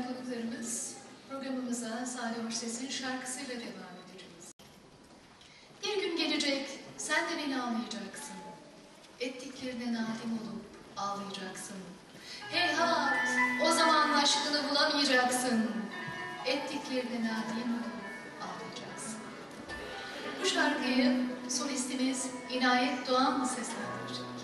değerli konuklarımız, programımıza Salih Hoşses'in şarkısıyla devam edeceğiz. Bir gün gelecek, sen de beni ağlayacaksın. Ettiklerine nadim olup ağlayacaksın. Heyhat, o zaman aşkını bulamayacaksın. Ettiklerine nadim olup ağlayacaksın. Bu şarkıyı solistimiz İnayet Doğan seslendirecek.